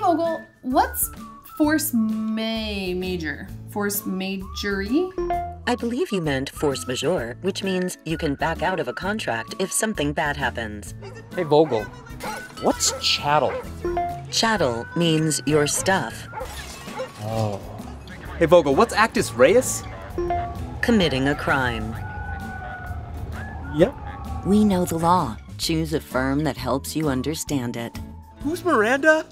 Vogel, what's force may major? Force majory? I believe you meant force majeure, which means you can back out of a contract if something bad happens. Hey Vogel, what's chattel? Chattel means your stuff. Oh. Hey Vogel, what's actus reus? Committing a crime. Yep. We know the law. Choose a firm that helps you understand it. Who's Miranda?